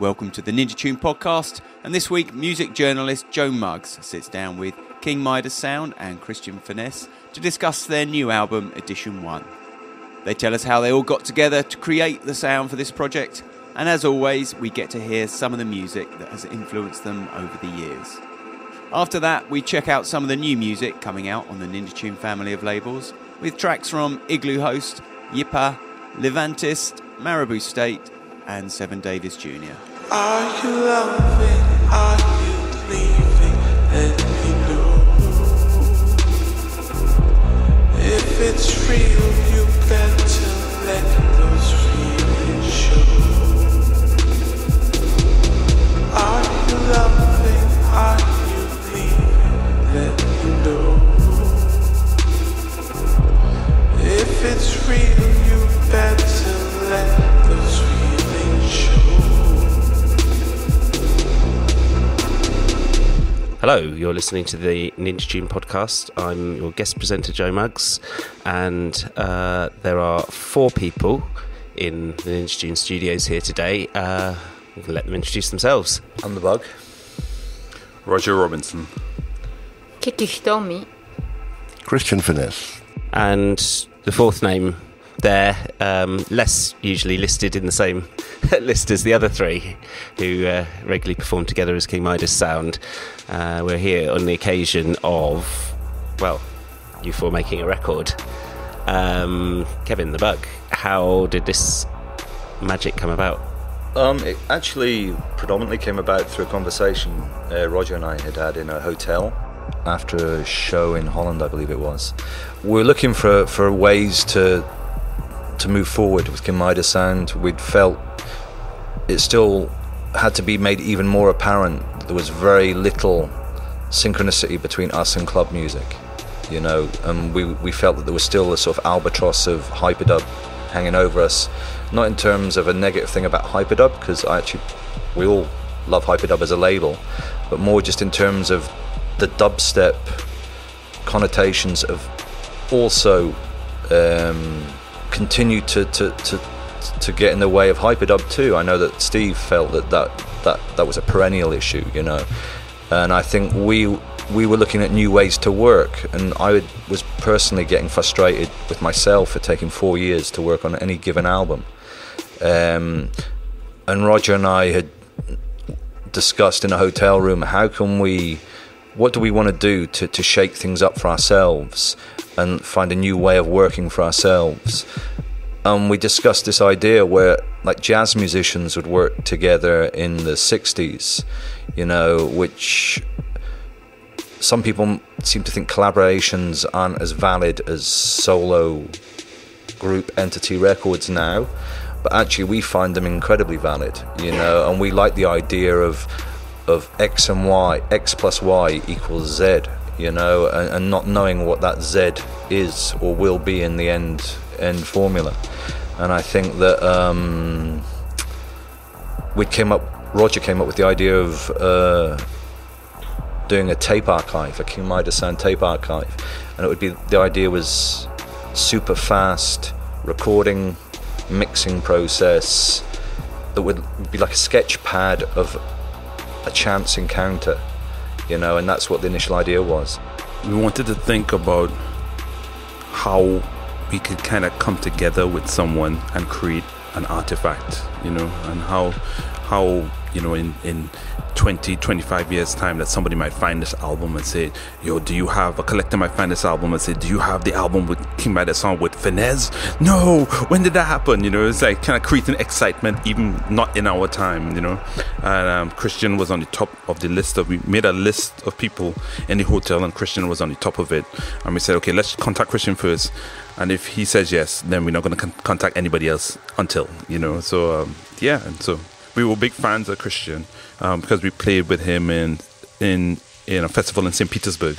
Welcome to the Ninja Tune podcast, and this week, music journalist Joe Muggs sits down with King Midas Sound and Christian Fennesz to discuss their new album, Edition 1. They tell us how they all got together to create the sound for this project, and as always, we get to hear some of the music that has influenced them over the years. After that, we check out some of the new music coming out on the Ninja Tune family of labels, with tracks from Igloo Host, Yppah, Levantis, Maribou State, and Seven Davis Jr. Are you loving? Are you leaving? Let me know. If it's real, you better let those feelings show. Are you loving? Are you leaving? Let me know. If it's real, you better Hello, you're listening to the Ninja Tune podcast. I'm your guest presenter, Joe Muggs, and uh, there are four people in the Ninja Tune studios here today. Uh, we can let them introduce themselves. I'm the bug. Roger Robinson. Kiki Hitomi. Christian Fennesz. And the fourth name there, um, less usually listed in the same list as the other three who uh, regularly perform together as King Midas Sound. Uh, we're here on the occasion of, well, you four making a record. Um, Kevin the Bug, how did this magic come about? Um, it actually predominantly came about through a conversation uh, Roger and I had had in a hotel after a show in Holland, I believe it was. We were looking for, for ways to to move forward with King Midas Sound. We'd felt it still had to be made even more apparent. There was very little synchronicity between us and club music, you know, and we, we felt that there was still a sort of albatross of hyperdub hanging over us. Not in terms of a negative thing about hyperdub, because I actually we all love hyperdub as a label, but more just in terms of the dubstep connotations of also um, continue to, to, to, to get in the way of hyperdub too. I know that Steve felt that that, that that was a perennial issue, you know, and I think we we were looking at new ways to work, and I would, was personally getting frustrated with myself for taking four years to work on any given album. Um, and Roger and I had discussed in a hotel room how can we what do we want to do to, to shake things up for ourselves and find a new way of working for ourselves. And we discussed this idea where like jazz musicians would work together in the 60s you know which some people seem to think collaborations aren't as valid as solo group entity records now but actually we find them incredibly valid you know and we like the idea of of x and y x plus y equals z you know and, and not knowing what that z is or will be in the end end formula. And i think that um we came up roger came up with the idea of uh doing a tape archive a midas sound tape archive. And it would be the idea was super fast recording mixing process that would be like a sketch pad of a chance encounter, you know, and that's what the initial idea was. We wanted to think about how we could kind of come together with someone and create an artifact, you know, and how how you know in in 20 25 years time that somebody might find this album and say yo do you have a collector might find this album and say do you have the album with king by song with Fennesz? No. When did that happen? You know it's like kind of creating excitement even not in our time you know? And um, christian was on the top of the list of we made a list of people in the hotel and christian was on the top of it. And we said okay let's contact christian first. And if he says yes then we're not going to con- contact anybody else until you know? So um, yeah and so we were big fans of Christian um, because we played with him in in in a festival in St. Petersburg,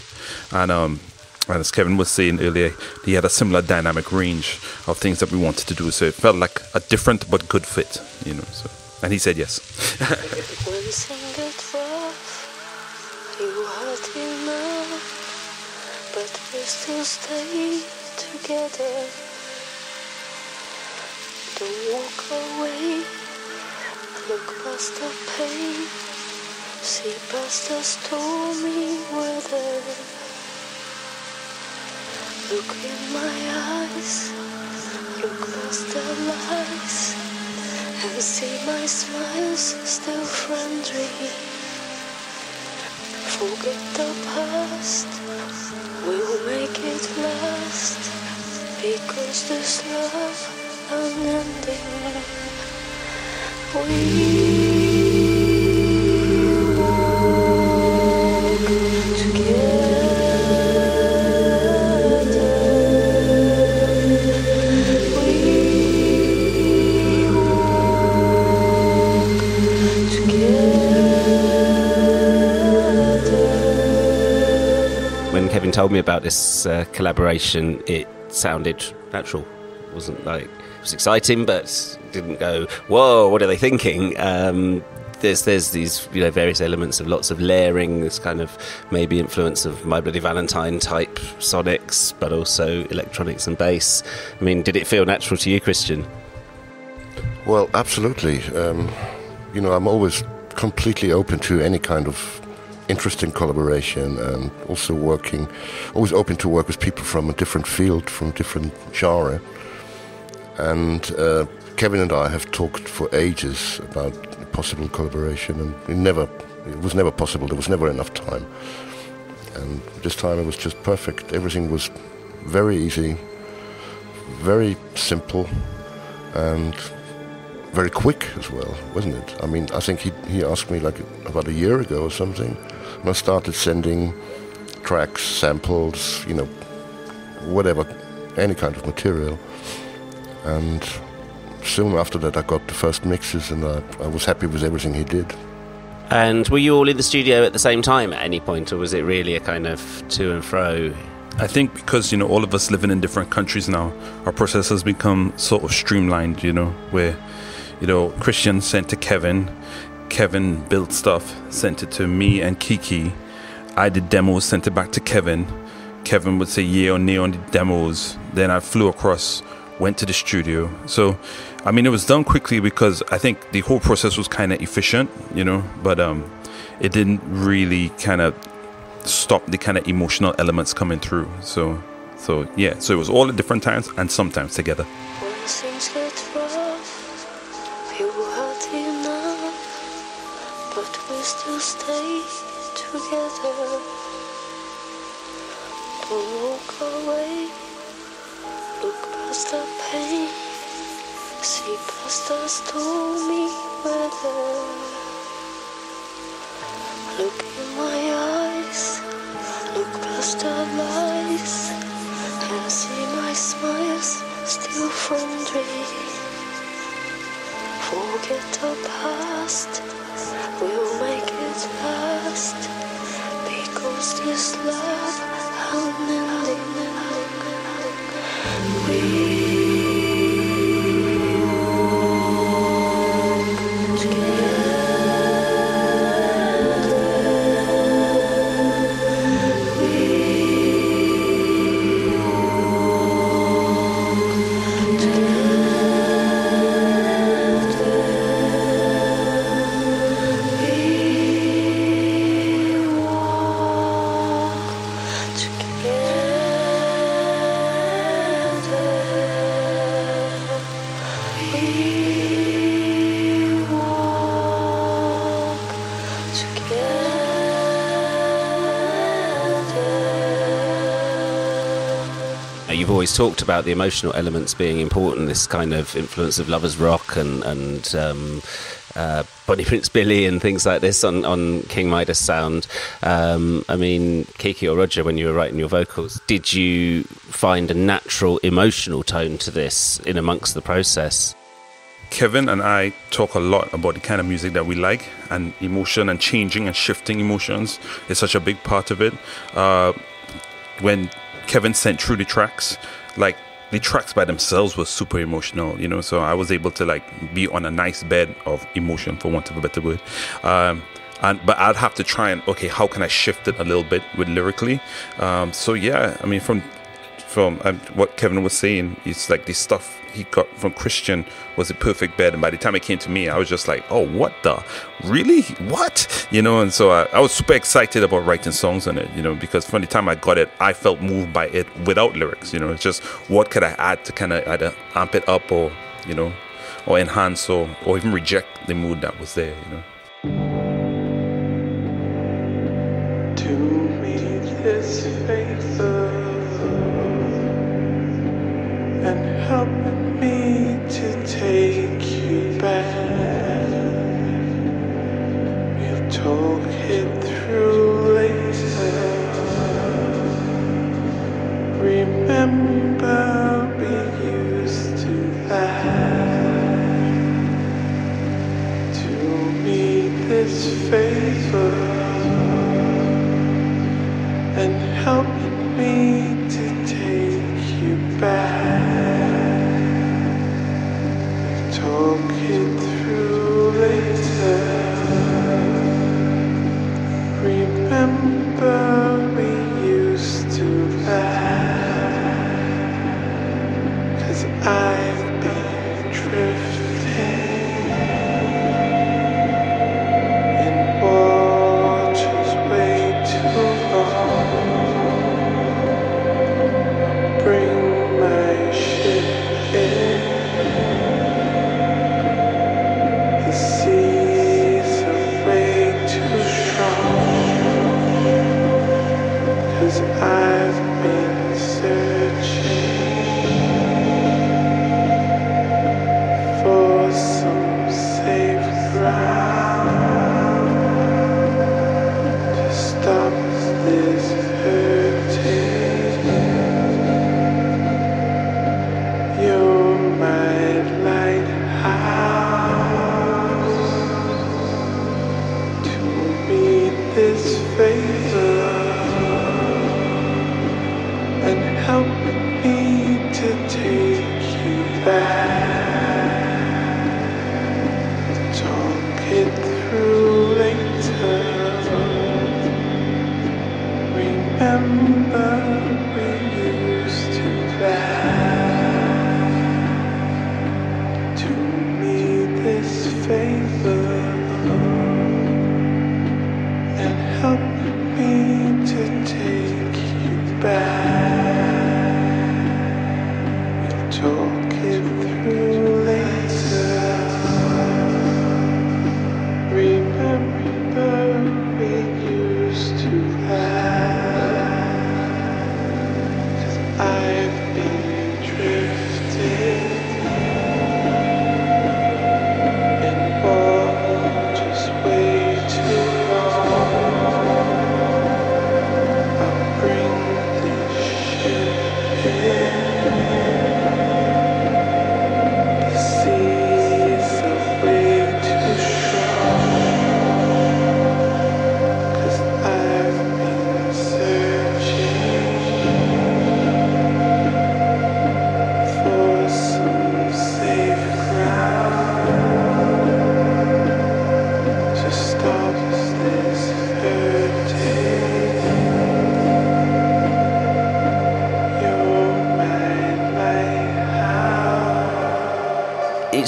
and um, and as Kevin was saying earlier, he had a similar dynamic range of things that we wanted to do. So it felt like a different but good fit, you know. So and he said yes. Look past the pain, see past the stormy weather. Look in my eyes, look past the lies, and see my smiles still friendly. Forget the past, we'll make it last, because this love unending. Told me about this uh, collaboration, it sounded natural. It wasn't like it was exciting, but didn't go, "Whoa, what are they thinking?" Um, there's there's these you know various elements of lots of layering, this kind of maybe influence of My Bloody Valentine type sonics, but also electronics and bass. I mean, did it feel natural to you, Christian? Well, absolutely. Um, you know, I'm always completely open to any kind of interesting collaboration and also working, always open to work with people from a different field, from a different genre. And uh, Kevin and I have talked for ages about possible collaboration, and it never, it was never possible. There was never enough time. And this time it was just perfect. Everything was very easy, very simple, and very quick as well, wasn't it? I mean, I think he, he asked me like about a year ago or something, and I started sending tracks, samples, you know, whatever, any kind of material. And soon after that, I got the first mixes, and I, I was happy with everything he did. And were you all in the studio at the same time at any point, or was it really a kind of to and fro? I think because you know all of us living in different countries now, our process has become sort of streamlined. You know, where you know Christian sent to Kevin, Kevin built stuff, sent it to me and Kiki. I did demos, sent it back to Kevin. Kevin would say yeah or nay on the demos. Then I flew across, went to the studio. So, I mean, it was done quickly because I think the whole process was kind of efficient, you know. But um, it didn't really kind of stop the kind of emotional elements coming through. So, so yeah. So it was all at different times and sometimes together. Don't walk away, look past the pain, see past the stormy weather. Look in my eyes, look past the lies, and see my smiles still friendly. Forget the past, we'll make it last. Because this love unending. We always talked about the emotional elements being important, this kind of influence of lovers rock and and um, uh, Bonnie Prince Billy and things like this on, on King Midas sound. Um, I mean, Kiki or Roger, when you were writing your vocals, did you find a natural emotional tone to this in amongst the process? Kevin and I talk a lot about the kind of music that we like, and emotion and changing and shifting emotions is such a big part of it. Uh, when Kevin sent through the tracks, like the tracks by themselves were super emotional, you know. So I was able to like be on a nice bed of emotion, for want of a better word. Um, and but I'd have to try and okay, how can I shift it a little bit with lyrically? Um, so yeah, I mean from from what Kevin was saying. It's like the stuff he got from Christian was a perfect bed, and by the time it came to me, I was just like, "Oh, what the? Really? What?" You know. And so I, I was super excited about writing songs on it. You know, because from the time I got it, I felt moved by it without lyrics. You know, it's just what could I add to kind of either amp it up or you know, or enhance or or even reject the mood that was there. You know. Remember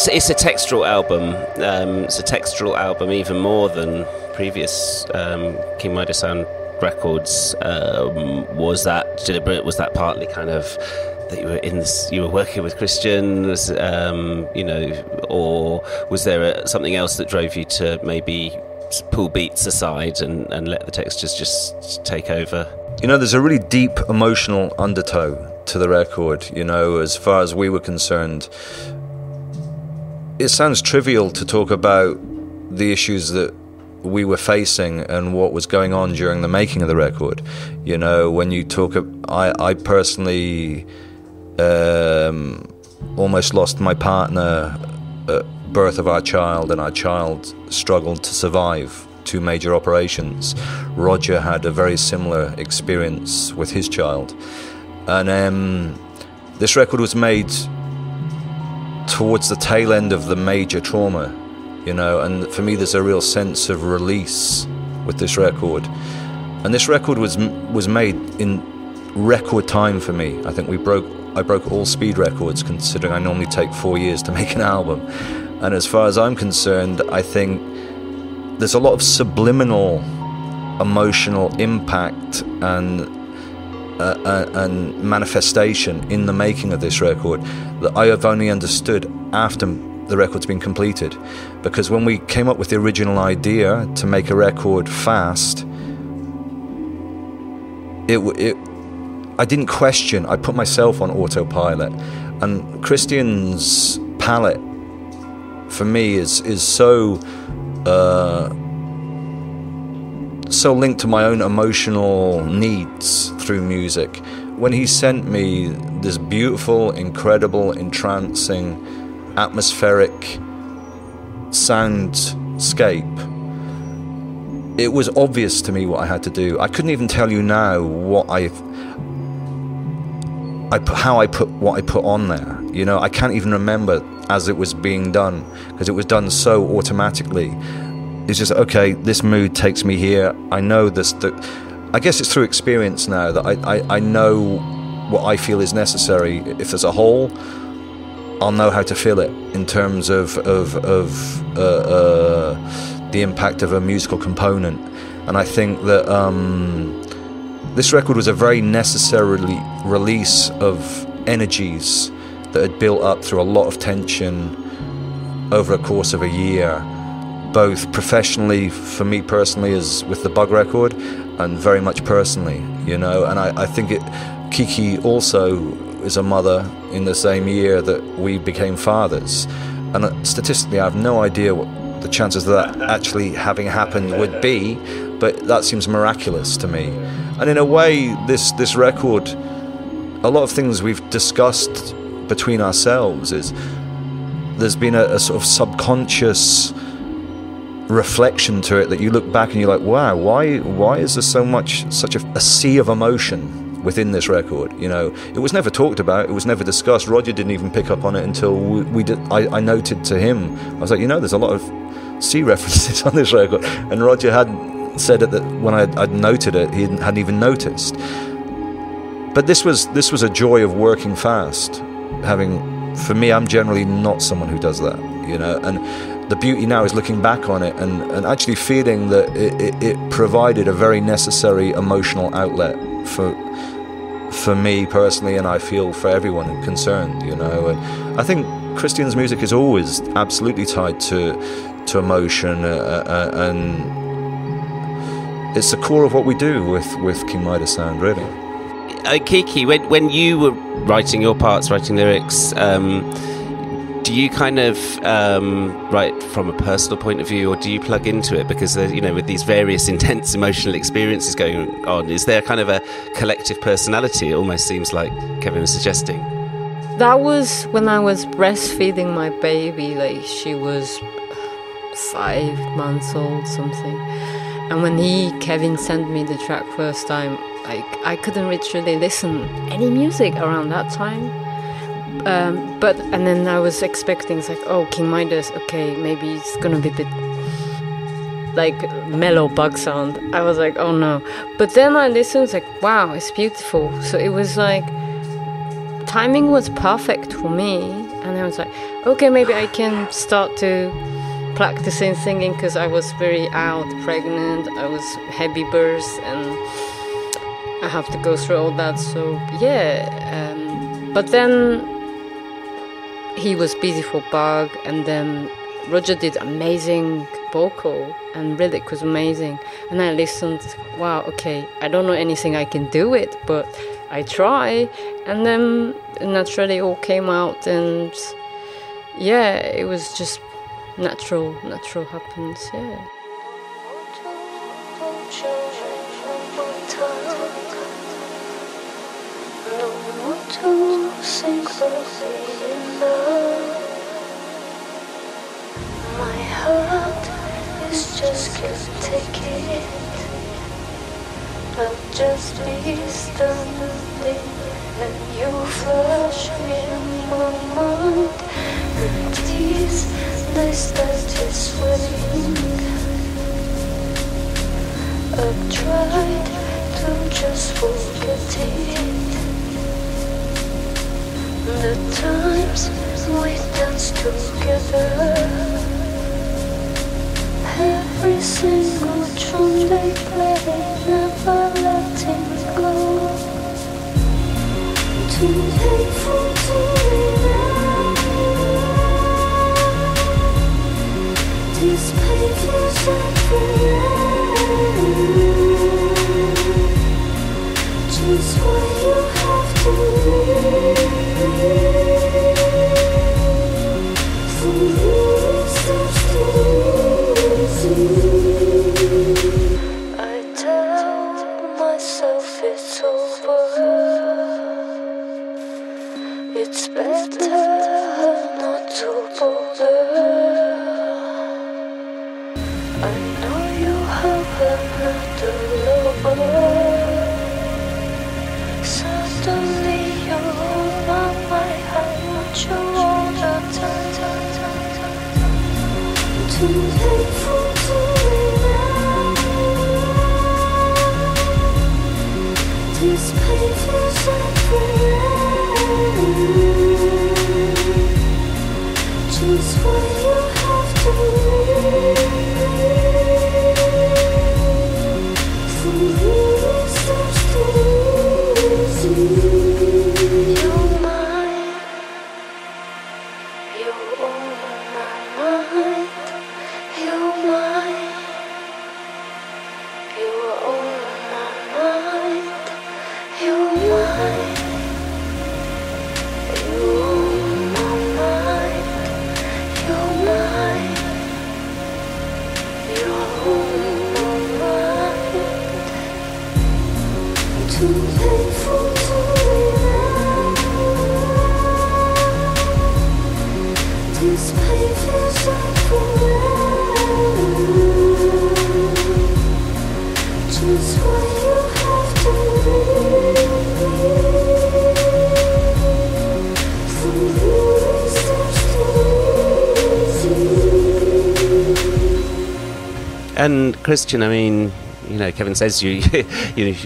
it's a textural album. Um, it's a textural album even more than previous um, King Midas Sound records. Um, was that deliberate? Was that partly kind of that you were in this, you were working with Christians, um, you know, or was there a, something else that drove you to maybe pull beats aside and, and let the textures just take over? You know, there's a really deep emotional undertow to the record, you know, as far as we were concerned. It sounds trivial to talk about the issues that we were facing and what was going on during the making of the record. You know, when you talk, I, I personally um, almost lost my partner at birth of our child, and our child struggled to survive two major operations. Roger had a very similar experience with his child, and um, this record was made towards the tail end of the major trauma, you know. And for me, there's a real sense of release with this record, and this record was was made in record time for me. I think we broke I broke all speed records considering I normally take 4 years to make an album. And as far as I'm concerned, I think there's a lot of subliminal emotional impact and uh, uh, and manifestation in the making of this record that I have only understood after the record's been completed. Because when we came up with the original idea to make a record fast, it, it I didn't question. I put myself on autopilot, and Christian's palette for me is is so. Uh, so linked to my own emotional needs through music. When he sent me this beautiful, incredible, entrancing, atmospheric soundscape, it was obvious to me what I had to do. I couldn't even tell you now what I, I put, how I put what I put on there. You know, I can't even remember as it was being done because it was done so automatically it's just okay. This mood takes me here. I know this. That I guess it's through experience now that I, I, I know what I feel is necessary. If there's a hole, I'll know how to fill it in terms of of, of uh, uh, the impact of a musical component. And I think that um, this record was a very necessarily release of energies that had built up through a lot of tension over a course of a year both professionally for me personally as with the bug record and very much personally you know and I, I think it kiki also is a mother in the same year that we became fathers. And uh, statistically i have no idea what the chances of that actually having happened would be but that seems miraculous to me. And in a way this this record a lot of things we've discussed between ourselves is there's been a, a sort of subconscious reflection to it that you look back and you're like, wow, why why is there so much such a, a, sea of emotion within this record? You know, it was never talked about, it was never discussed. Roger didn't even pick up on it until we, we did. I, I, noted to him, I was like, you know, there's a lot of sea references on this record, and Roger had said it that when I, would noted it, he hadn't even noticed. But this was this was a joy of working fast, having. For me, I'm generally not someone who does that, you know, and the beauty now is looking back on it and, and actually feeling that it, it, it provided a very necessary emotional outlet for for me personally, and I feel for everyone concerned. You know, and I think Christian's music is always absolutely tied to to emotion, uh, uh, and it's the core of what we do with with King Midas Sound, really. Uh, Kiki, when when you were writing your parts, writing lyrics. Um, do you kind of um, write from a personal point of view, or do you plug into it? Because you know, with these various intense emotional experiences going on, is there kind of a collective personality? It almost seems like Kevin was suggesting. That was when I was breastfeeding my baby. Like she was five months old, something. And when he, Kevin, sent me the track first time, like I couldn't literally listen any music around that time um, but and then I was expecting it's like, oh, King Midas, okay, maybe it's gonna be a bit like mellow bug sound. I was like, oh no. But then I listened, like, wow, it's beautiful. So it was like timing was perfect for me, and I was like, okay, maybe I can start to practicing singing because I was very out, pregnant. I was heavy birth, and I have to go through all that. So yeah. Um, but then he was busy for Bug, and then Roger did amazing vocal, and Riddick was amazing. And I listened, wow, okay, I don't know anything I can do it, but I try. And then naturally all came out, and yeah, it was just natural, natural happens, yeah. to sink closely enough. My heart is just can't take it. I'll just be standing and you flash in my mind. And these nights that is sweating. I've tried to just forget it. The times we danced together. Every single tune they played Never letting go. Too painful to remember These pages I created Christian, I mean, you know, Kevin says you you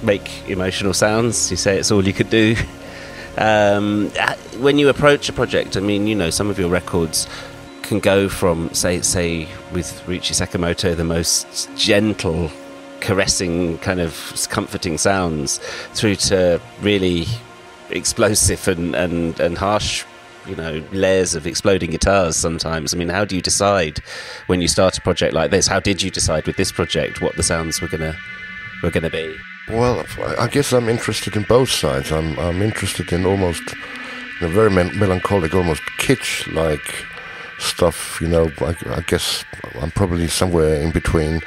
make emotional sounds. You say it's all you could do. Um, uh, when you approach a project, I mean, you know, some of your records can go from, say, say with Ryuichi Sakamoto, the most gentle, caressing, kind of comforting sounds, through to really explosive and, and, and harsh you know layers of exploding guitars sometimes i mean how do you decide when you start a project like this how did you decide with this project what the sounds were gonna were gonna be Well, I guess I'm interested in both sides. I'm I'm interested in almost a very mel- melancholic, almost kitsch-like stuff. You know, I, I guess I'm probably somewhere in between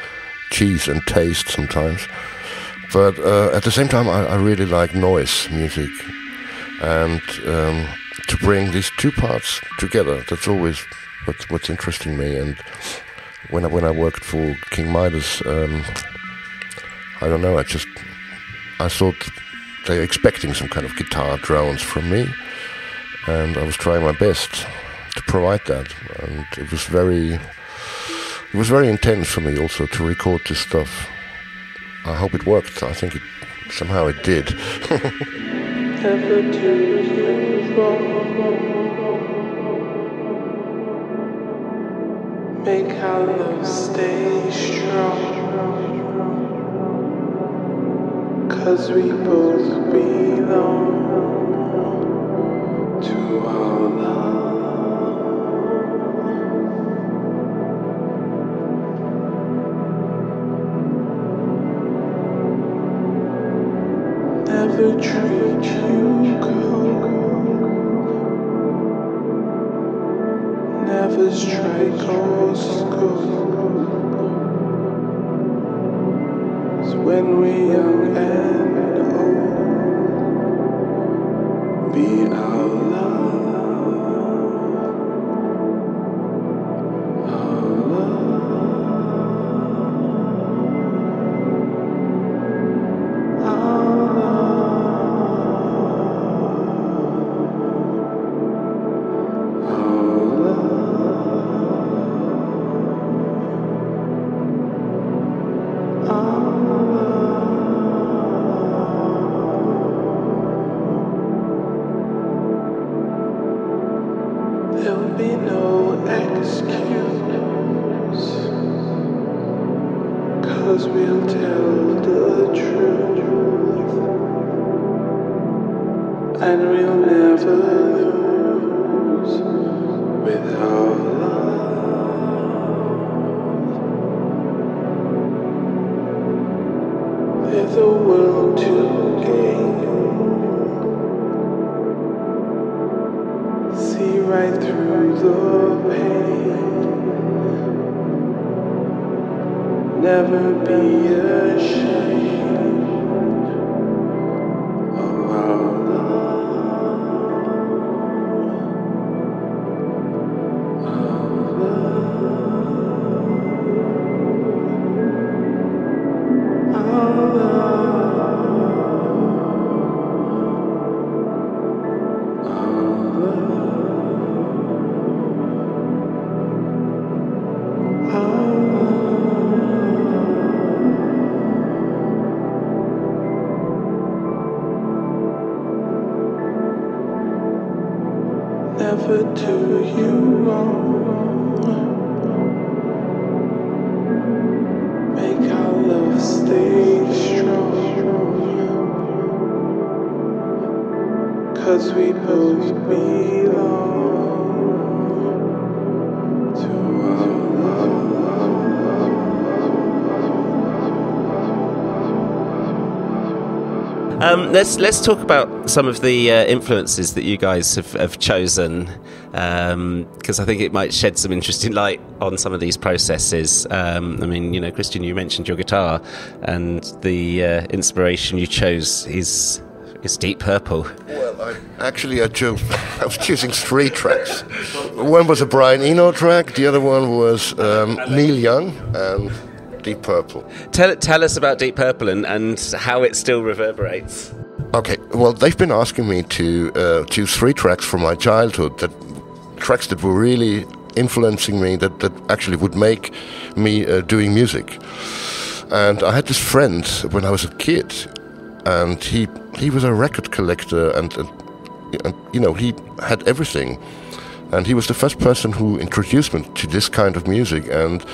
cheese and taste sometimes. But uh, at the same time, I, I really like noise music, and um, to bring these two parts together, that's always what's, what's interesting me. And when I, when I worked for King Midas. Um, I don't know. I just I thought they were expecting some kind of guitar drones from me, and I was trying my best to provide that. And it was very it was very intense for me also to record this stuff. I hope it worked. I think it somehow it did. Make our love stay strong. Cause we both belong to our love. Never treat you cold. Right through the pain. Never be ashamed Um, let's let's talk about some of the uh, influences that you guys have, have chosen, because I think it might shed some interesting light on some of these processes. Um, I mean, you know, Christian, you mentioned your guitar, and the uh, inspiration you chose is is Deep Purple. Well, I, actually, I chose. I was choosing three tracks. One was a Brian Eno track. The other one was um, Neil Young and Deep Purple. Tell tell us about Deep Purple and, and how it still reverberates. Okay, well, they've been asking me to uh, choose three tracks from my childhood, that tracks that were really influencing me, that, that actually would make me uh, doing music. And I had this friend when I was a kid, and he he was a record collector, and, and, and you know he had everything, and he was the first person who introduced me to this kind of music. And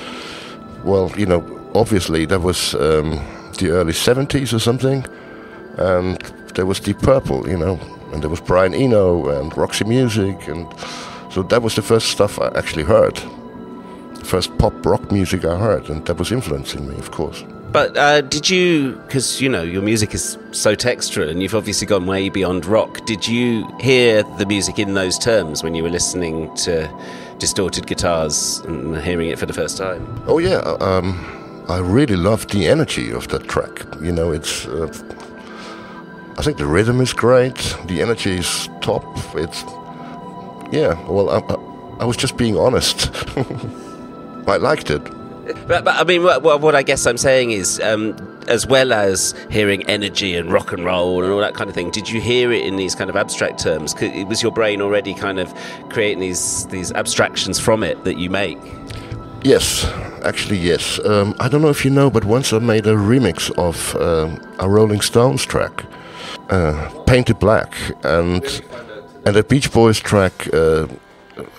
well, you know, obviously that was um, the early '70s or something and there was Deep Purple, you know, and there was Brian Eno and Roxy Music, and so that was the first stuff I actually heard, the first pop rock music I heard, and that was influencing me, of course. But uh, did you, because you know your music is so textural, and you've obviously gone way beyond rock. Did you hear the music in those terms when you were listening to distorted guitars and hearing it for the first time? Oh yeah, uh, um, I really loved the energy of that track. You know, it's. Uh, I think the rhythm is great. The energy is top. It's. Yeah. Well, I, I, I was just being honest. I liked it. But, but I mean, what, what what I guess I'm saying is, um, as well as hearing energy and rock and roll and all that kind of thing, did you hear it in these kind of abstract terms? was your brain already kind of creating these these abstractions from it that you make? Yes, actually, yes. Um, I don't know if you know, but once I made a remix of um, a Rolling Stones track, uh, "Paint It Black," and and a Beach Boys track uh,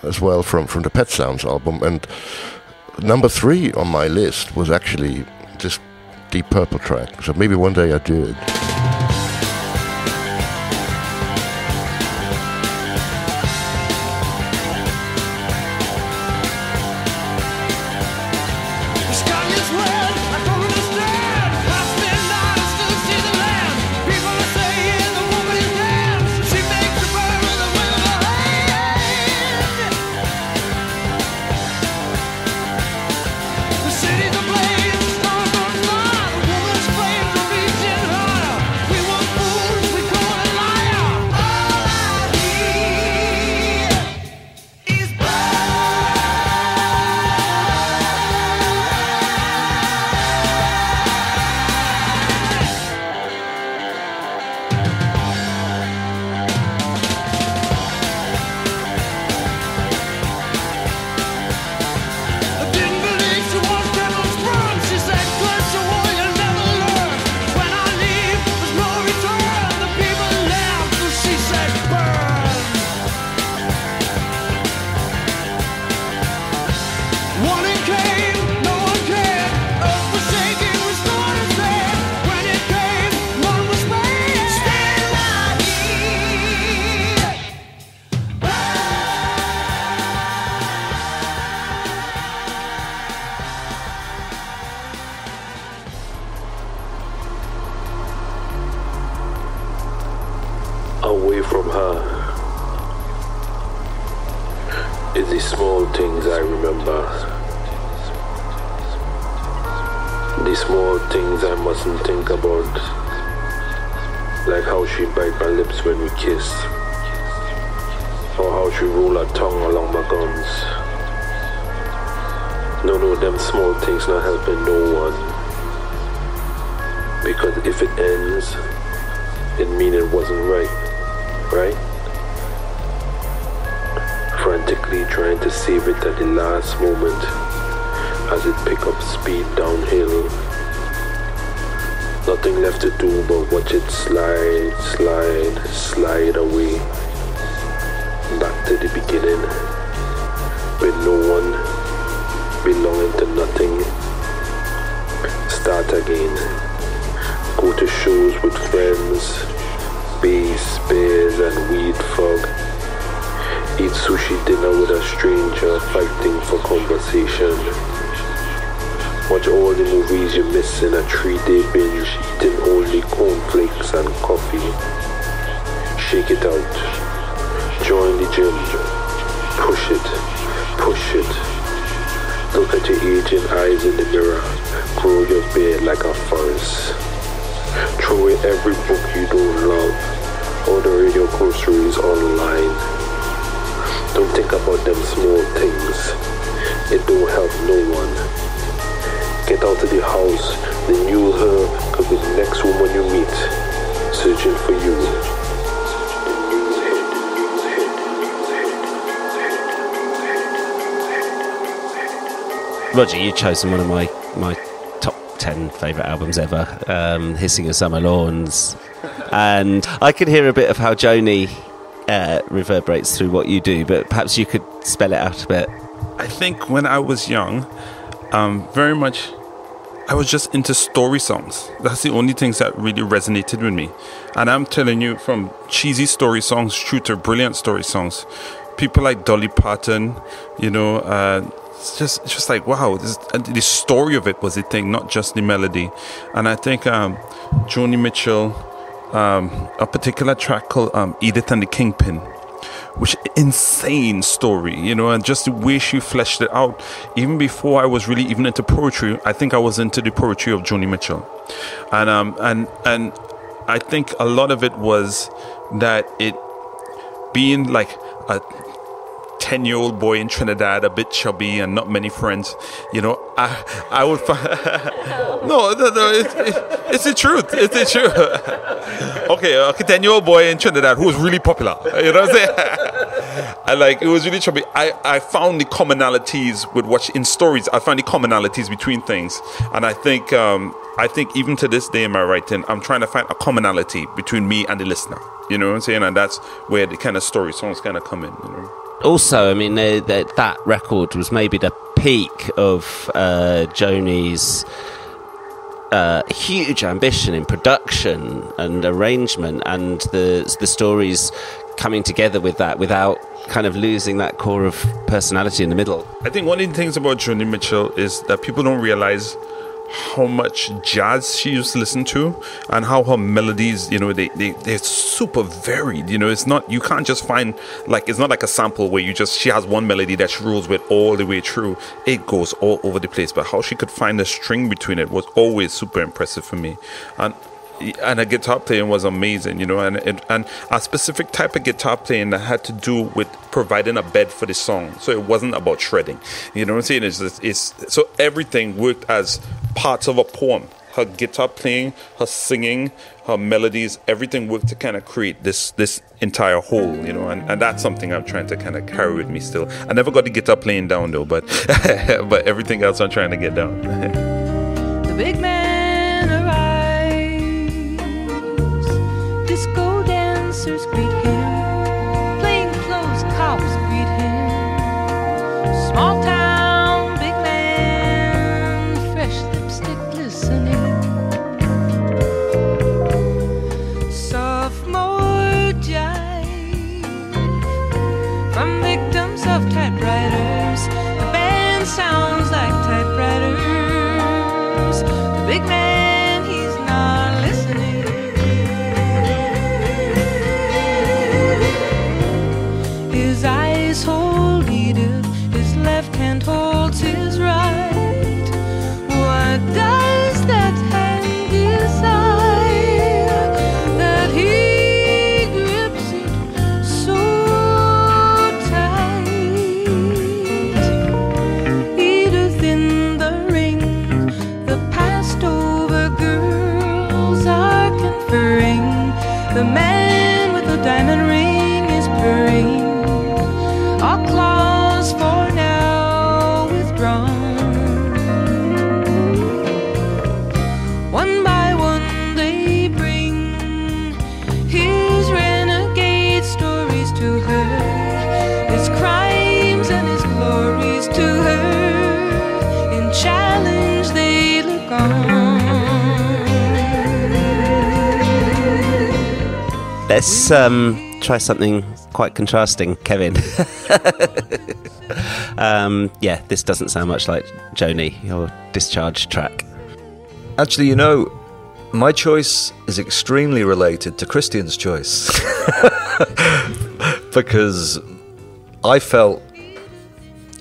as well from from the Pet Sounds album. And number three on my list was actually this Deep Purple track. So maybe one day I do it. Eyes in the mirror. Grow your beard like a forest. Throw away every book you don't love. Order your groceries online. Don't think about them small things. It don't help no one. Get out of the house. The new her could be the next woman you meet. Searching for you. Roger, you've chosen one of my, my top 10 favourite albums ever, um, Hissing of Summer Lawns. And I could hear a bit of how Joni uh, reverberates through what you do, but perhaps you could spell it out a bit. I think when I was young, um, very much, I was just into story songs. That's the only things that really resonated with me. And I'm telling you, from cheesy story songs through to brilliant story songs, people like Dolly Parton, you know, uh, it's just it's just like wow, this, the story of it was the thing, not just the melody. And I think um, Joni Mitchell, um, a particular track called um, Edith and the Kingpin which insane story, you know, and just the way she fleshed it out. Even before I was really even into poetry, I think I was into the poetry of Joni Mitchell, and um and and I think a lot of it was that it being like a 10 year old boy in Trinidad, a bit chubby and not many friends, you know, I, I would find. no, no, no, it's, it, it's the truth. It's the truth. okay, a 10 year old boy in Trinidad who was really popular, you know what I'm saying? I like, it was really chubby. I, I found the commonalities with what, in stories, I found the commonalities between things. And I think, um, I think even to this day in my writing, I'm trying to find a commonality between me and the listener. You know what I'm saying? And that's where the kind of story songs kind of come in. You know? Also, I mean, uh, that that record was maybe the peak of uh, Joni's uh, huge ambition in production and arrangement, and the the stories coming together with that without kind of losing that core of personality in the middle. I think one of the things about Joni Mitchell is that people don't realize how much jazz she used to listen to and how her melodies you know they, they they're super varied you know. It's not you can't just find like it's not like a sample where you just she has one melody that she rules with all the way through. It goes all over the place but how she could find a string between it was always super impressive for me. And and her guitar playing was amazing, you know, and, and and a specific type of guitar playing that had to do with providing a bed for the song. So it wasn't about shredding, you know what I'm saying? It's, it's, it's so everything worked as parts of a poem. Her guitar playing, her singing, her melodies, everything worked to kind of create this this entire whole, you know, and, and that's something I'm trying to kind of carry with me still. I never got the guitar playing down though, but but everything else I'm trying to get down. The big man Let's um, try something quite contrasting, Kevin. um, yeah, this doesn't sound much like Joni, your discharge track. Actually, you know, my choice is extremely related to Christian's choice. because I felt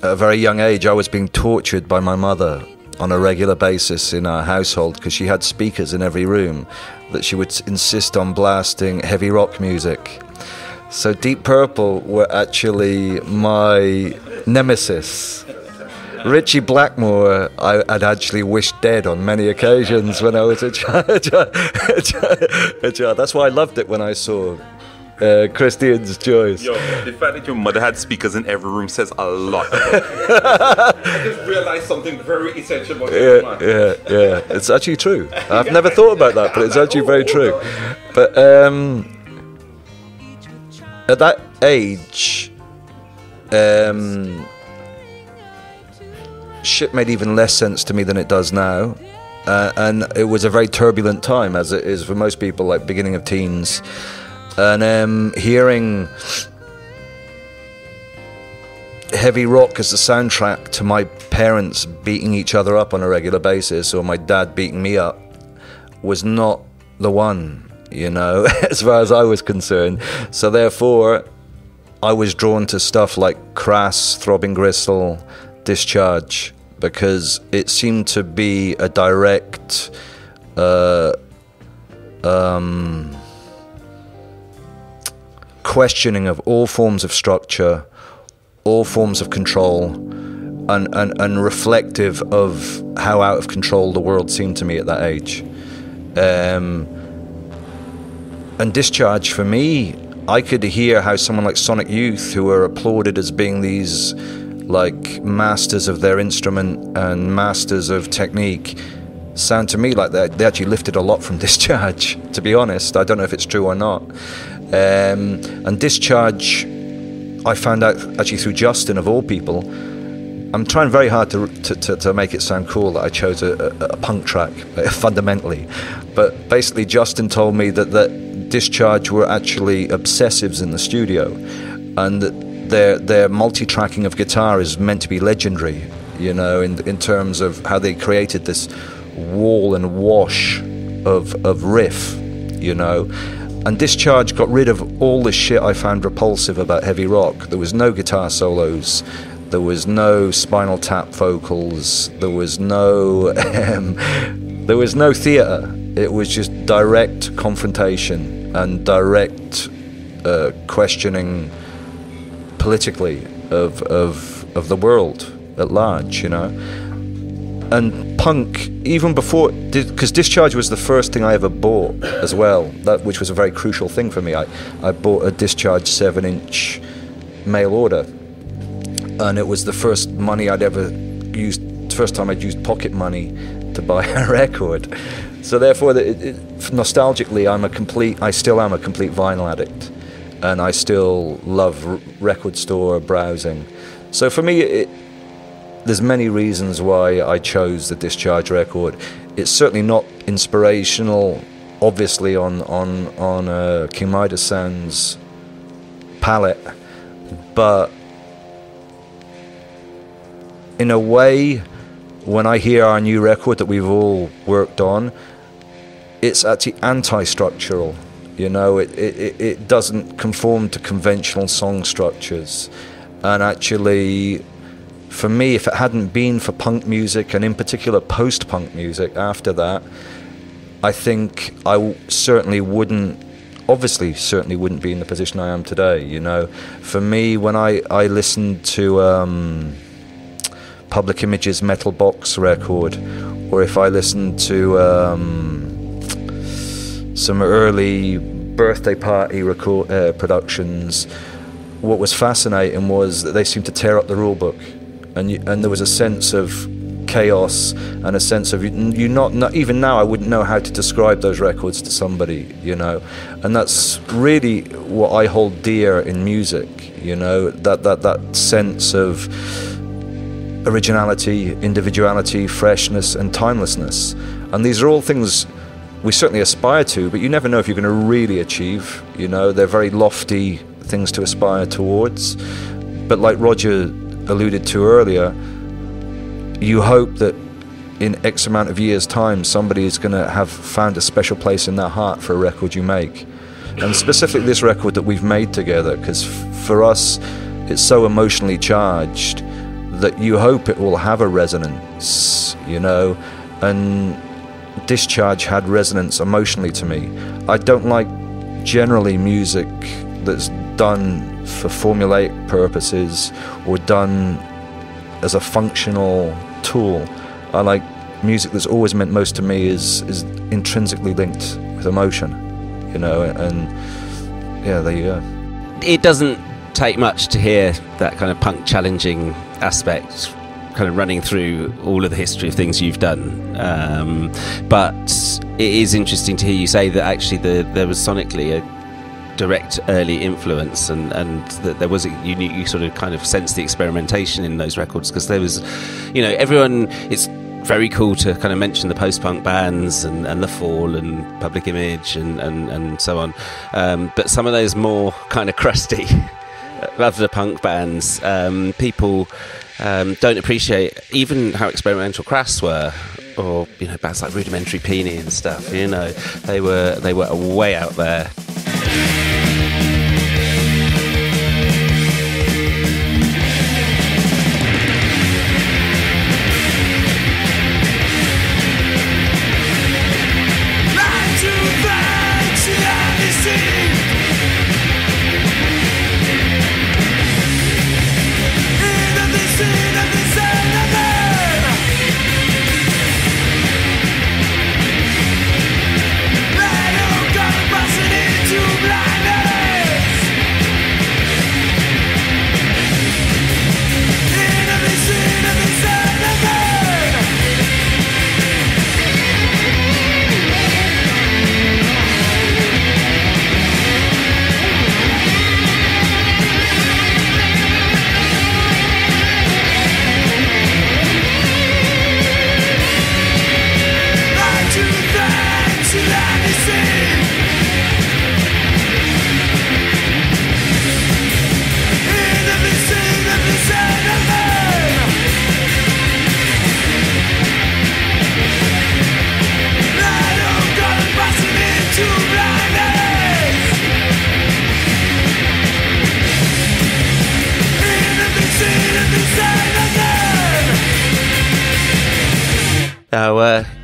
at a very young age I was being tortured by my mother on a regular basis in our household because she had speakers in every room that she would insist on blasting heavy rock music. So Deep Purple were actually my nemesis. Ritchie Blackmore, I had actually wished dead on many occasions when I was a child. That's why I loved it when I saw uh, Christian's Choice. Yo, the fact that your mother had speakers in every room says a lot. I just realized something very essential about your Yeah, yeah, yeah. It's actually true. I've never thought about that, but it's actually very true. But um, at that age, um, shit made even less sense to me than it does now. Uh, and it was a very turbulent time, as it is for most people, like beginning of teens. And um, hearing heavy rock as the soundtrack to my parents beating each other up on a regular basis, or my dad beating me up, was not the one, you know, as far as I was concerned. So therefore, I was drawn to stuff like Crass, Throbbing Gristle, Discharge, because it seemed to be a direct. Uh, um, questioning of all forms of structure, all forms of control, and, and, and reflective of how out of control the world seemed to me at that age. Um, and Discharge, for me, I could hear how someone like Sonic Youth, who were applauded as being these like masters of their instrument and masters of technique, sound to me like they, they actually lifted a lot from Discharge, to be honest. I don't know if it's true or not. Um, and Discharge, I found out actually through Justin, of all people. I'm trying very hard to, to, to, to make it sound cool that I chose a, a, a punk track, fundamentally. But basically, Justin told me that, that Discharge were actually obsessives in the studio and that their, their multi tracking of guitar is meant to be legendary, you know, in, in terms of how they created this wall and wash of, of riff, you know. And Discharge got rid of all the shit I found repulsive about heavy rock. There was no guitar solos, there was no spinal tap vocals, there was no um, there was no theatre. It was just direct confrontation and direct uh, questioning politically of, of of the world at large, you know. And punk, even before, because Discharge was the first thing I ever bought as well, that which was a very crucial thing for me. I, I bought a Discharge seven-inch mail order, and it was the first money I'd ever used, first time I'd used pocket money to buy a record. So therefore, it, it, nostalgically, I'm a complete, I still am a complete vinyl addict, and I still love record store browsing. So for me, it, there's many reasons why I chose the Discharge record. It's certainly not inspirational, obviously on on on uh, King Midas Sound's palette, but in a way, when I hear our new record that we've all worked on, it's actually anti-structural. You know, it, it, it doesn't conform to conventional song structures. And actually, for me, if it hadn't been for punk music, and in particular post punk music after that, I think I certainly wouldn't, obviously, certainly wouldn't be in the position I am today. You know, for me, when I, I listened to um, Public Image's Metal Box record, or if I listened to um, some early birthday party record, uh, productions, what was fascinating was that they seemed to tear up the rule book, and you, and there was a sense of chaos and a sense of you, not, not even now I wouldn't know how to describe those records to somebody, you know, and that's really what I hold dear in music, you know, that that that sense of originality, individuality, freshness, and timelessness, and these are all things we certainly aspire to, but you never know if you're going to really achieve. You know, they're very lofty things to aspire towards. But like Roger alluded to earlier, you hope that in X amount of years' time, somebody is going to have found a special place in their heart for a record you make. And specifically this record that we've made together, because for us, it's so emotionally charged that you hope it will have a resonance, you know, and Discharge had resonance emotionally to me. I don't like generally music that's done for formulaic purposes or done as a functional tool. I like music that's always meant most to me is is intrinsically linked with emotion, you know, and yeah, there you go. it doesn't take much to hear that kind of punk challenging aspect kind of running through all of the history of things you've done um, but it is interesting to hear you say that actually the, there was sonically a direct early influence and, and that there was a, unique you sort of kind of sense the experimentation in those records because there was you know everyone it's very cool to kind of mention the post-punk bands and, and the fall and public image and, and, and so on. Um, but some of those more kind of crusty love the punk bands um, people um, don't appreciate even how experimental crass were or you know bands like Rudimentary Peni and stuff you know. They were they were way out there Now,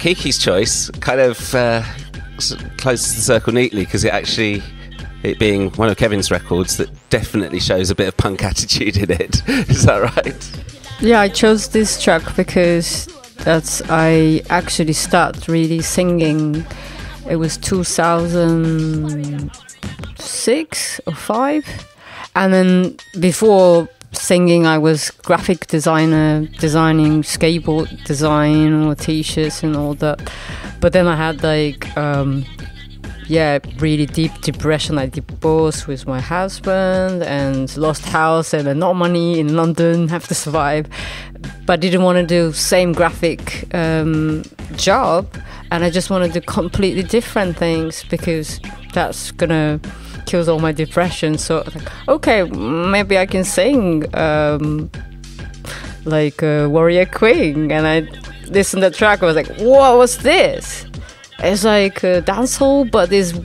Kiki's choice kind of uh, closes the circle neatly because it actually, it being one of Kevin's records, that definitely shows a bit of punk attitude in it. Is that right? Yeah, I chose this track because that's I actually start really singing. It was 2006 or 5 and then before singing I was graphic designer designing skateboard design or t-shirts and all that. But then I had like um yeah, really deep depression, I divorce with my husband and lost house and uh, no money in London, have to survive. But didn't want to do same graphic um, job, and I just want to do completely different things because that's gonna kills all my depression. So okay, maybe I can sing um, like uh, Warrior Queen, and I listened to the track. I was like, what was this? It's like uh, dancehall, but this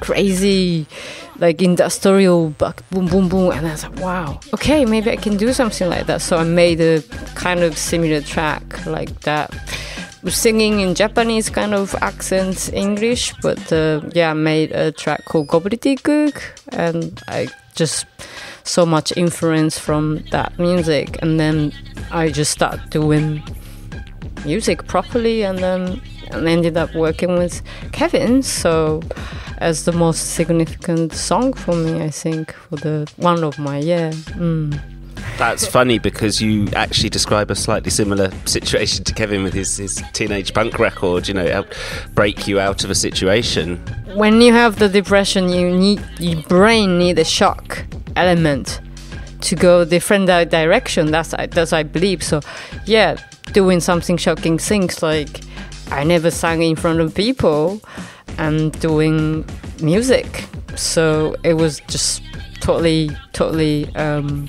crazy, like industrial, boom, boom, boom. And I was like, wow, okay, maybe I can do something like that. So I made a kind of similar track like that. Singing in Japanese kind of accent English, but uh, yeah, I made a track called Gobbledygook, and I just so much influence from that music, and then I just start doing music properly and then and ended up working with Kevin so as the most significant song for me I think for the one of my yeah mm. That's funny because you actually describe a slightly similar situation to Kevin with his, his teenage punk record. You know, it helped break you out of a situation. when you have the depression you need your brain need a shock element to go different di- direction that's that's I believe so yeah doing something shocking things like I never sang in front of people and doing music. So it was just totally, totally, um,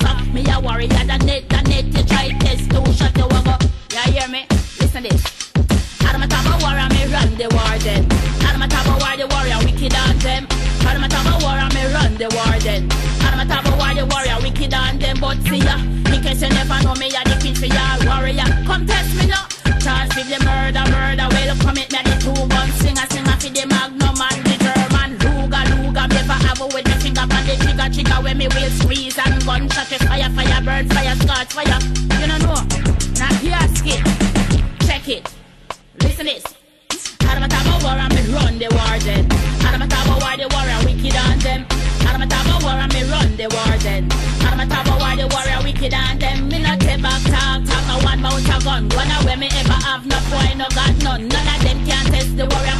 warrior, than it, than it. You try test, two shot, you a go. Yeah, hear me? Listen this. Adam a taba warrior, me run the war then. Adam a taba war the warrior, wicked on them. Adam a taba warrior, me run the war then. Adam a taba war the warrior, wicked on them. But see ya, in case you never know me, I king for ya warrior. Come test me now. Charge for the murder, murder. Well, commit me the two gun singer, singer for the magnum and the German. Luga, luga, never have with the finger on the trigger, trigger when me will squeeze with fire, fire, burn, fire. You don't know. Now here, skit. Check it. Listen this. Adam a taba war and me run the war then. Adam a taba war the warrior wicked on them. Adam a taba war and me run the war then. Adam a taba war the warrior wicked on them. Me not take back talk, talk a one mouth a gun. One way me ever have no boy no got none. None of them can test the warrior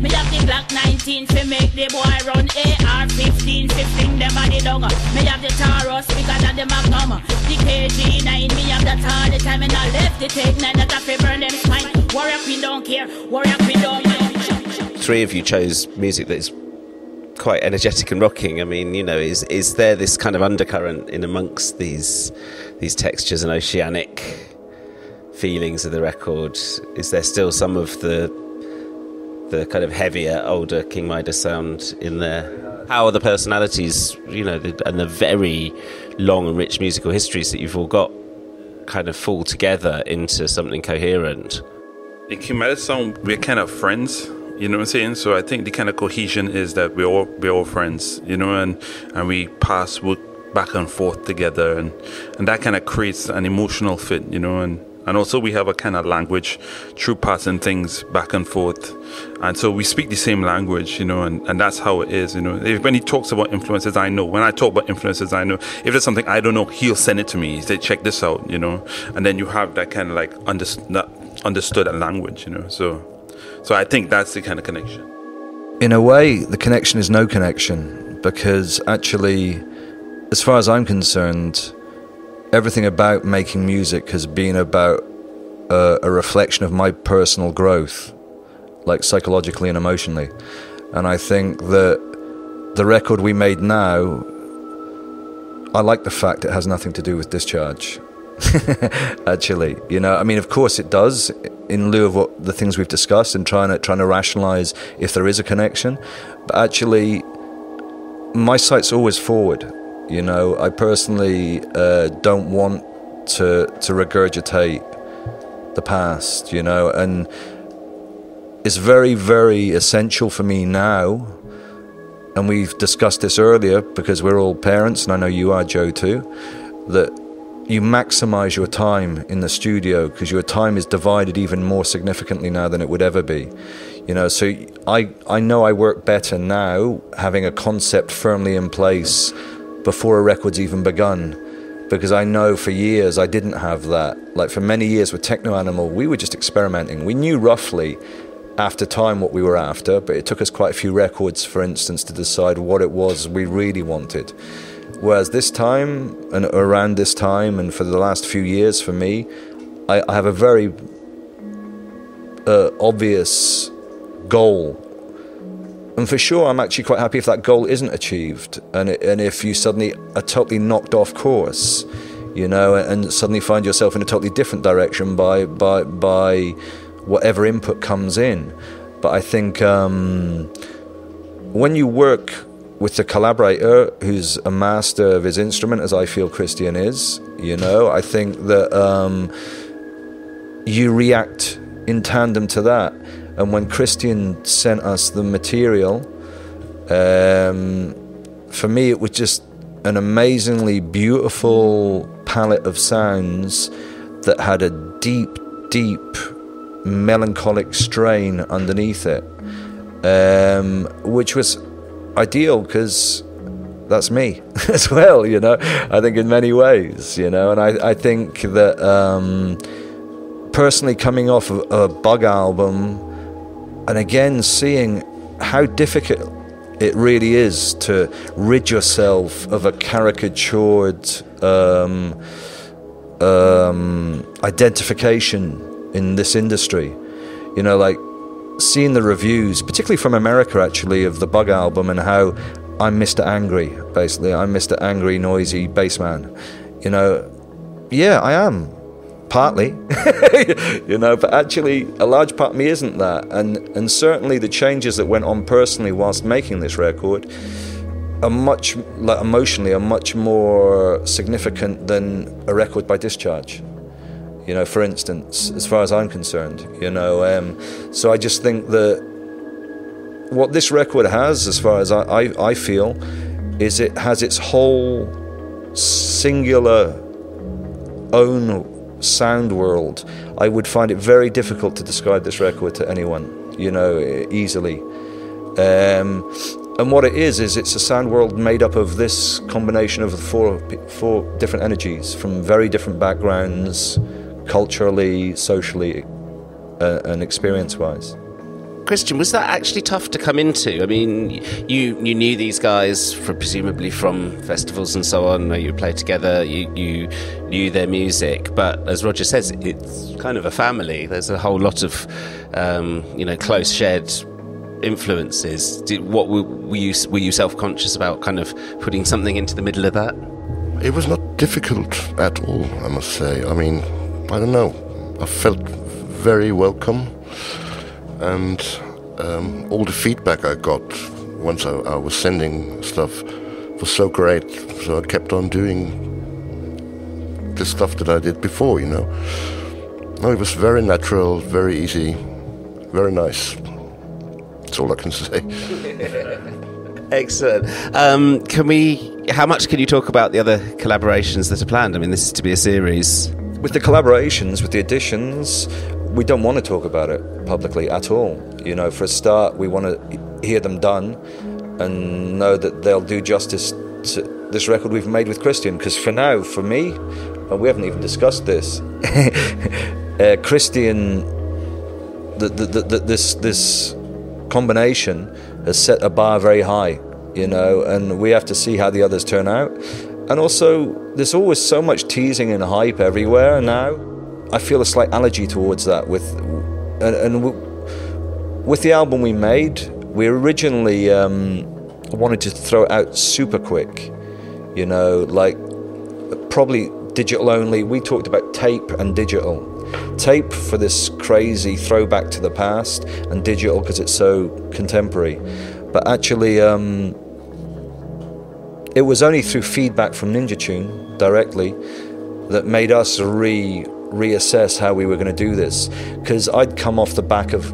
Me have the Glock 19 fi make the boy run. AR 15 fi fling them. Me have the Taurus the Magnum. The KG 9 me have that all the time and I left the take nine that I fi burn them spine. Don't care. Don't. Three of you chose music that is quite energetic and rocking. I mean, you know, is is there this kind of undercurrent in amongst these these textures and oceanic feelings of the record? Is there still some of the the kind of heavier, older King Midas sound in there? How are the personalities, you know, the, and the very long and rich musical histories that you've all got kind of fall together into something coherent? In King Midas sound, we're kind of friends. You know what I'm saying? So I think the kind of cohesion is that we're all we're all friends. You know, and and we pass work back and forth together, and and that kind of creates an emotional fit. You know, and and also we have a kind of language through passing things back and forth, and so we speak the same language. You know, and and that's how it is. You know, if, when he talks about influences, I know. When I talk about influences, I know. If there's something I don't know, he'll send it to me. He say, check this out. You know, and then you have that kind of like under, understood language. You know, so. So I think that's the kind of connection. In a way, the connection is no connection because actually, as far as I'm concerned, everything about making music has been about uh, a reflection of my personal growth, like psychologically and emotionally. And I think that the record we made now, I like the fact it has nothing to do with discharge. actually, you know, I mean, of course it does, in lieu of what the things we've discussed and trying to trying to rationalize if there is a connection. But actually, my sight's always forward. You know, I personally uh, don't want to to regurgitate the past. You know, and it's very very essential for me now. And we've discussed this earlier because we're all parents, and I know you are, Joe, too. That you maximize your time in the studio because your time is divided even more significantly now than it would ever be. You know, so I I know I work better now having a concept firmly in place before a record's even begun. Because I know for years I didn't have that. Like for many years with Techno Animal, we were just experimenting. We knew roughly after time what we were after, but it took us quite a few records, for instance, to decide what it was we really wanted. Whereas this time, and around this time, and for the last few years for me, I, I have a very uh, obvious goal. And for sure, I'm actually quite happy if that goal isn't achieved, and and if you suddenly are totally knocked off course, you know, and suddenly find yourself in a totally different direction by by by whatever input comes in. But I think um, when you work with the collaborator who's a master of his instrument, as I feel Christian is, you know, I think that um, you react in tandem to that. And when Christian sent us the material, um, for me, it was just an amazingly beautiful palette of sounds that had a deep, deep melancholic strain underneath it, um, which was ideal because that's me as well, you know. I think in many ways, you know, and I, I think that um, personally coming off of a Bug album and again seeing how difficult it really is to rid yourself of a caricatured um, um, identification in this industry. You know, like seeing the reviews, particularly from America actually, of the Bug album and how I'm Mr. Angry, basically. I'm Mr. Angry, noisy bassman. You know, yeah, I am. Partly, you know, but actually, a large part of me isn't that. And, and certainly, the changes that went on personally whilst making this record are much, like, emotionally, are much more significant than a record by discharge you know, for instance, as far as I'm concerned, you know. Um, so I just think that what this record has, as far as I, I, I feel, is it has its whole singular own sound world. I would find it very difficult to describe this record to anyone, you know, easily. Um, and what it is is it's a sound world made up of this combination of four four different energies from very different backgrounds, culturally, socially, uh, and experience-wise. Christian, was that actually tough to come into? I mean, you you knew these guys from presumably from festivals and so on, you played together. You you knew their music, but as Roger says, it's kind of a family. There's a whole lot of um, you know close shared influences. Did, what were, were you were you self conscious about kind of putting something into the middle of that? It was not difficult at all, I must say. I mean, I don't know. I felt very welcome, and um, all the feedback I got once I, I was sending stuff was so great. So I kept on doing the stuff that I did before, you know. No, it was very natural, very easy, very nice. That's all I can say. Excellent. Um, can we? How much can you talk about the other collaborations that are planned? I mean, this is to be a series. With the collaborations, with the additions, we don't want to talk about it publicly at all. You know, for a start, we want to hear them done and know that they'll do justice to this record we've made with Christian. Because for now, for me, and we haven't even discussed this, uh, Christian, the, the, the, this this combination has set a bar very high, you know, and we have to see how the others turn out. And also, there's always so much teasing and hype everywhere now. I feel a slight allergy towards that. With and, and with the album we made, we originally um, wanted to throw it out super quick, you know, like probably digital only. We talked about tape and digital. Tape for this crazy throwback to the past, and digital because it's so contemporary. But actually, um, it was only through feedback from Ninja Tune directly that made us re reassess how we were going to do this. Because I'd come off the back of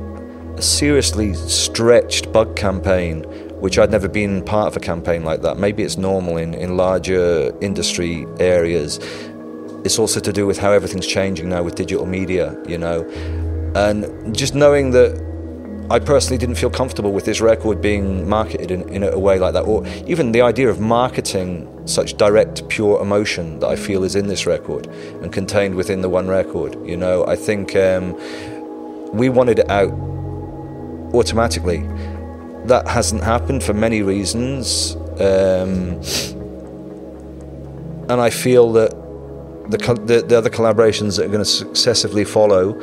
a seriously stretched bug campaign, which I'd never been part of a campaign like that. Maybe it's normal in, in larger industry areas. It's also to do with how everything's changing now with digital media, you know. And just knowing that I personally didn't feel comfortable with this record being marketed in, in a way like that, or even the idea of marketing such direct, pure emotion that I feel is in this record and contained within the one record. You know, I think um, we wanted it out automatically. That hasn't happened for many reasons, um, and I feel that the, the, the other collaborations that are going to successively follow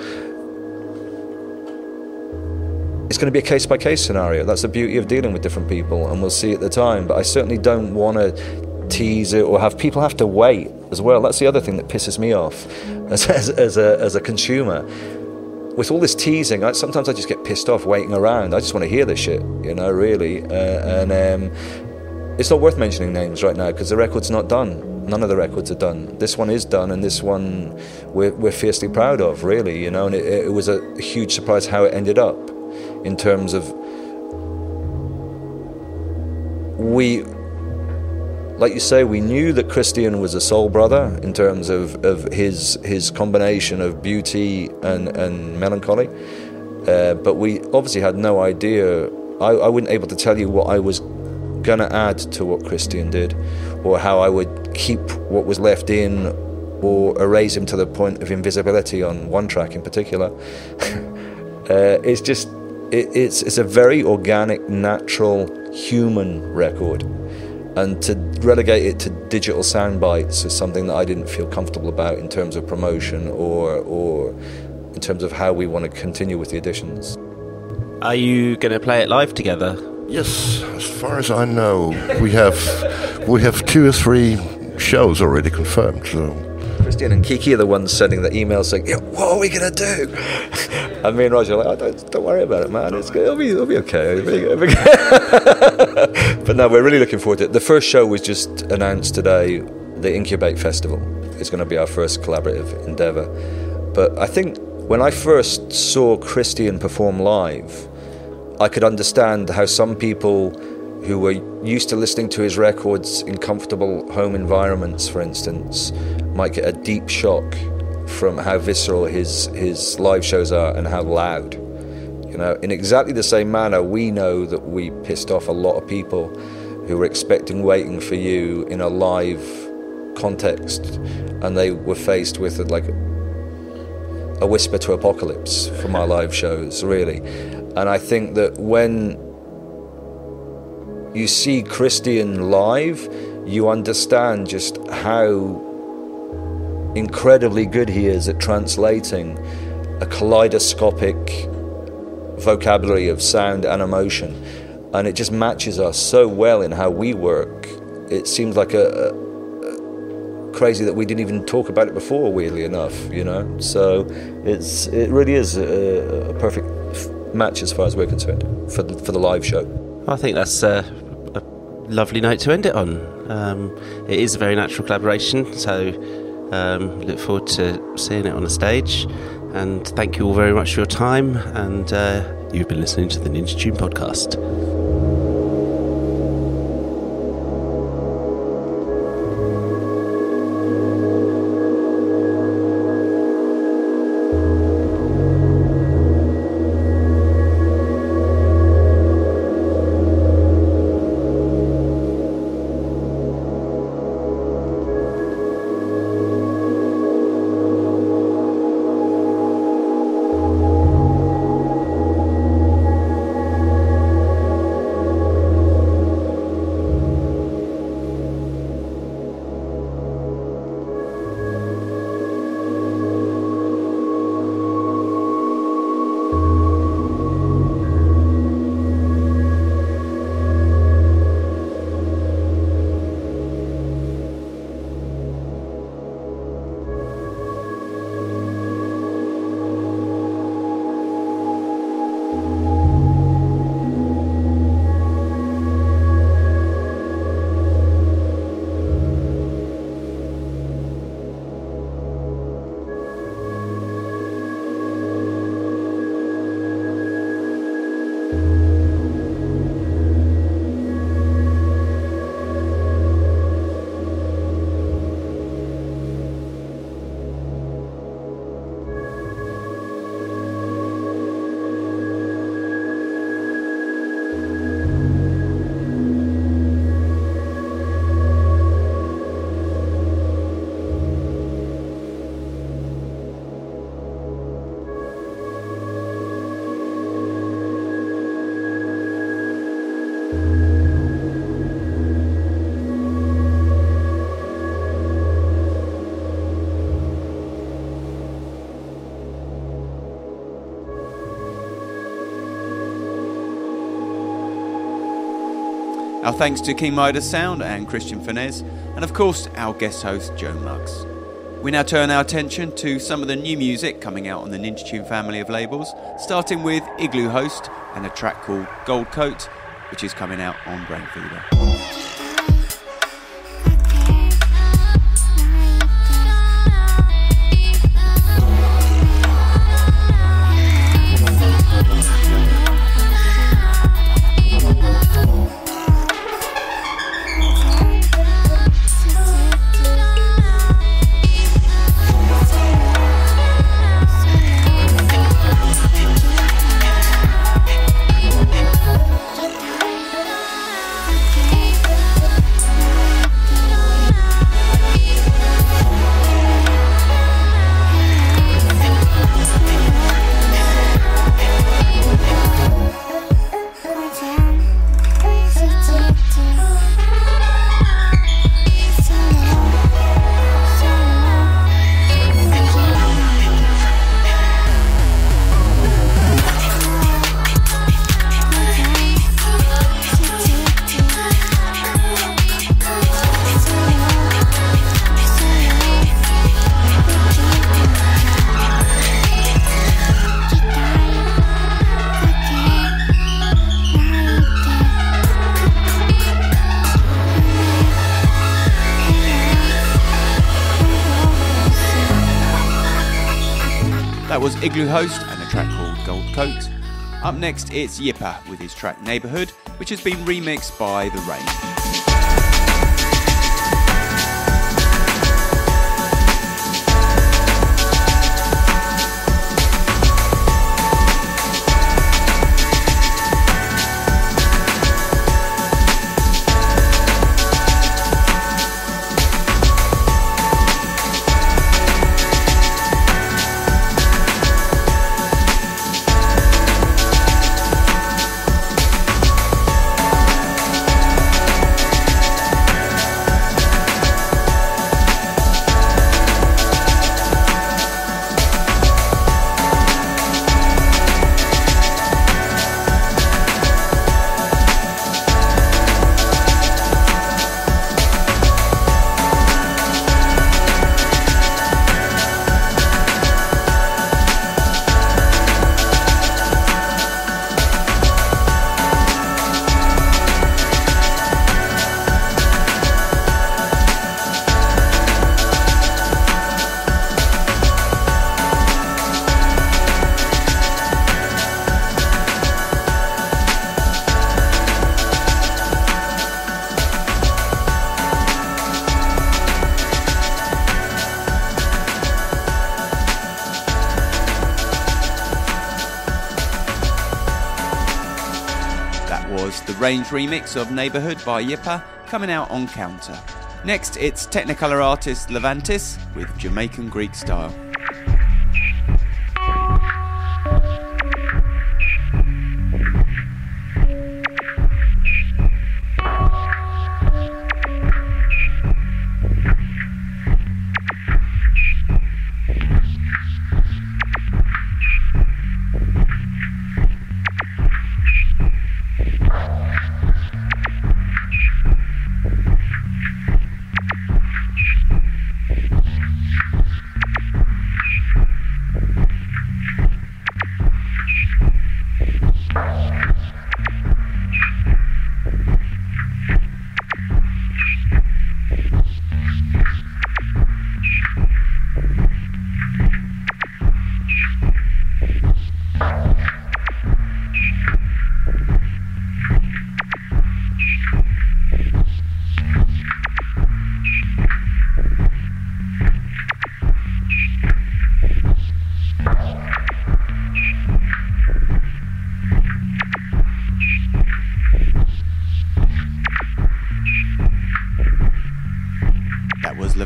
it's going to be a case by case scenario. That's the beauty of dealing with different people, and we'll see at the time. But I certainly don't want to tease it or have people have to wait as well. That's the other thing that pisses me off as, as, as, a, as a consumer. With all this teasing, I, sometimes I just get pissed off waiting around. I just want to hear this shit, you know, really. Uh, and um, it's not worth mentioning names right now because the record's not done. None of the records are done. This one is done, and this one we're, we're fiercely proud of, really, you know. And it, it was a huge surprise how it ended up in terms of we like you say, we knew that Christian was a soul brother in terms of, of his his combination of beauty and, and melancholy. Uh, but we obviously had no idea. I, I wasn't able to tell you what I was going to add to what Christian did, or how I would keep what was left in, or erase him to the point of invisibility on one track in particular. uh, it's just, it, it's, it's a very organic, natural, human record. And to relegate it to digital sound bites is something that I didn't feel comfortable about in terms of promotion or, or in terms of how we want to continue with the editions. Are you going to play it live together? Yes, as far as I know, we have we have two or three shows already confirmed. So Christian and Kiki are the ones sending the emails saying, yeah, "What are we gonna do?" And me and Roger are like, oh, don't, "Don't worry about it, man. It's. It'll be it'll be okay." It'll be- it'll be good." but no, we're really looking forward to it. The first show was just announced today. The Incubate Festival is going to be our first collaborative endeavour. But I think when I first saw Christian perform live, I could understand how some people who were used to listening to his records in comfortable home environments, for instance, might get a deep shock from how visceral his his live shows are and how loud. You know, in exactly the same manner, we know that we pissed off a lot of people who were expecting waiting for you in a live context, and they were faced with like a whisper to apocalypse from our live shows, really. And I think that when you see Christian live, you understand just how incredibly good he is at translating a kaleidoscopic vocabulary of sound and emotion. And it just matches us so well in how we work. It seems like a, a crazy that we didn't even talk about it before, weirdly enough, you know? So it's it really is a, a perfect match as far as we're concerned for the, for the live show. I think that's uh, a lovely note to end it on. Um, it is a very natural collaboration, so um, look forward to seeing it on the stage. And thank you all very much for your time. And uh, you've been listening to the Ninja Tune podcast. Our thanks to King Midas Sound and Christian Fennesz, and of course our guest host Joe Muggs. We now turn our attention to some of the new music coming out on the Ninja Tune family of labels, starting with Iglooghost and a track called Gold Coat, which is coming out on Brain Iglooghost and a track called Gold Coat. Up next, it's Yppah with his track Neighbourhood, which has been remixed by The Range. Range remix of Neighbourhood by Yppah coming out on Counter. Next, it's Technicolour artist Levantis with Jamaican Greek style.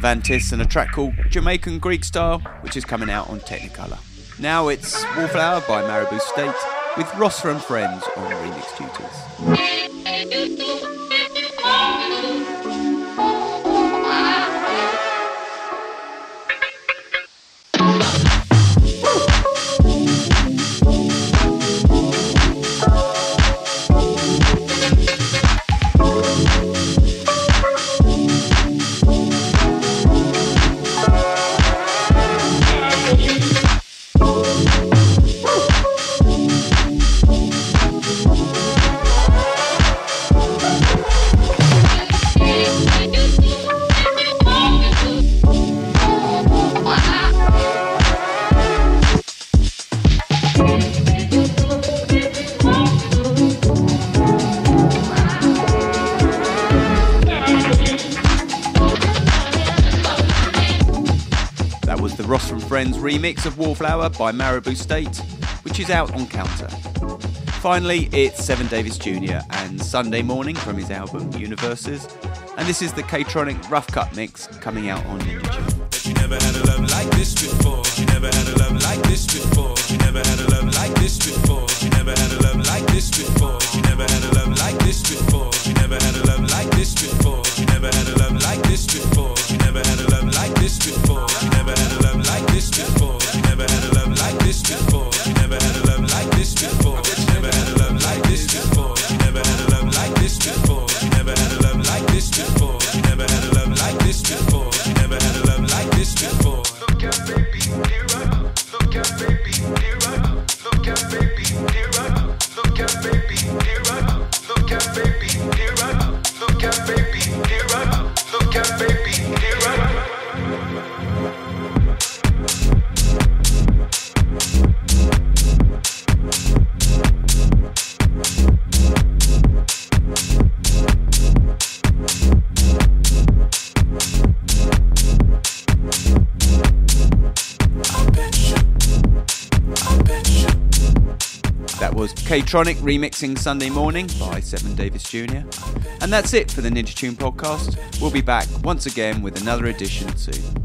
And a track called Jamaican Greek Style, which is coming out on Technicolour. Now it's Wallflower by Maribou State with Ross from Friends on remix duties. Remix of Wallflower by Maribou State, which is out on Counter. Finally, it's Seven Davis Jr. and Sunday Morning from his album Universes, and this is the Kaytronik Rough Cut mix coming out on Ninja Kaytronik remixing Sunday Morning by Seven Davis Jr. And that's it for the Ninja Tune podcast. We'll be back once again with another edition soon.